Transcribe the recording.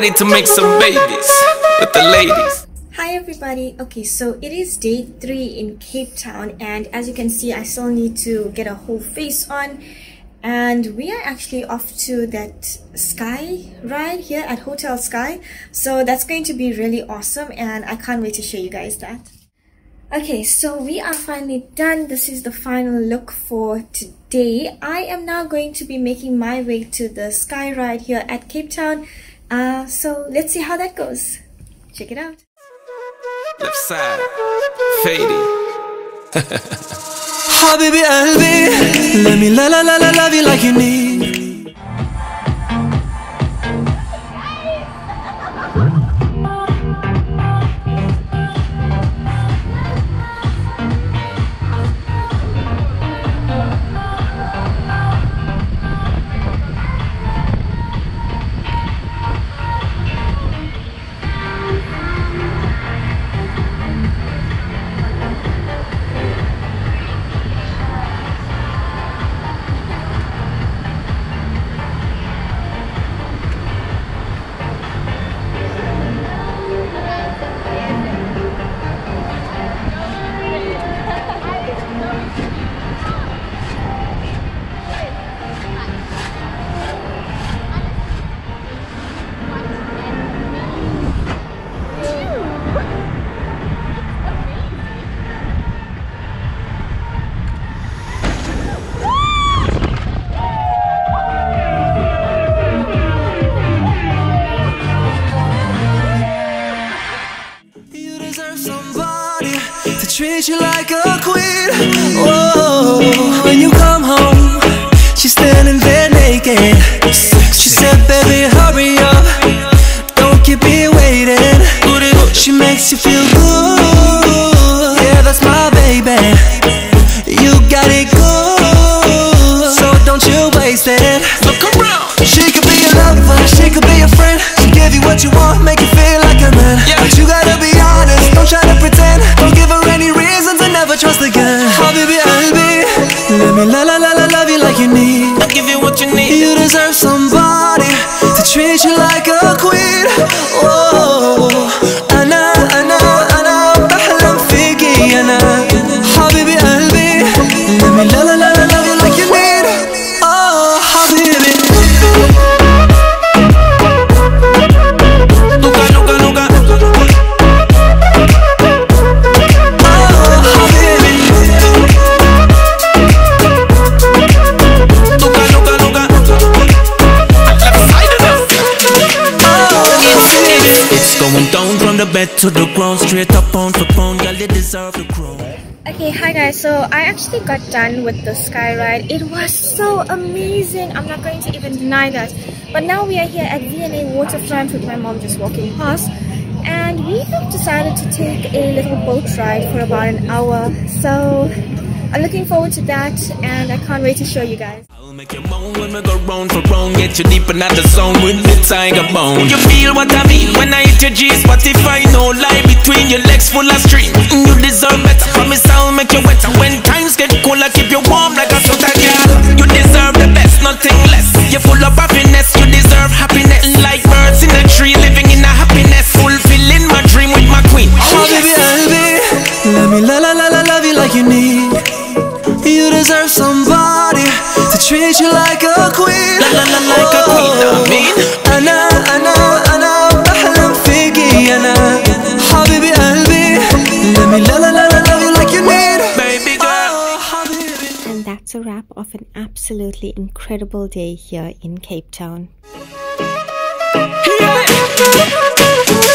ready to make some babies with the ladies. Hi everybody. Okay, so it is day three in Cape Town, and as you can see, I still need to get a whole face on. And we are actually off to that sky ride here at Hotel Sky. So that's going to be really awesome, and I can't wait to show you guys that. Okay, so we are finally done. This is the final look for today. I am now going to be making my way to the sky ride here at Cape Town. Uh, so let's see how that goes. Check it out. Left side, fading. Habibi let me la la la la love you like you need. Treat you like a queen. Whoa, when you come home, she's standing there naked. She said, baby, hurry up. Don't keep me waiting. She makes you feel Down from the bed to the ground, straight up girl, you deserve the crown. Okay, hi guys. So I actually got done with the sky ride. It was so amazing. I'm not going to even deny that. But now we are here at V&A Waterfront with my mom just walking past. And we have decided to take a little boat ride for about an hour. So I'm looking forward to that and I can't wait to show you guys. Make you moan when we go round for round. Get you deep in the zone with the tiger bone. You feel what I mean when I hit your G spot. If I no lie between your legs full of stream. Mm, you deserve better. Promise I'll make you wetter. When times get cooler, keep you warm like a sweater, girl. You deserve the best, nothing less. You're full of happiness. You deserve happiness. Like birds in a tree, living in a happiness. Fulfilling my dream with my queen. Oh, yes. Albi, let me la la la la love you like you need. You deserve somebody treat you like a queen. La, la, la, like a queen, I mean. أنا أنا أنا بحلم فيكي أنا حبيبي قلبي Let me la la la la love you like you need. Baby girl. Oh, حبيبي. And that's a wrap of an absolutely incredible day here in Cape Town. Nunca, nunca, nunca.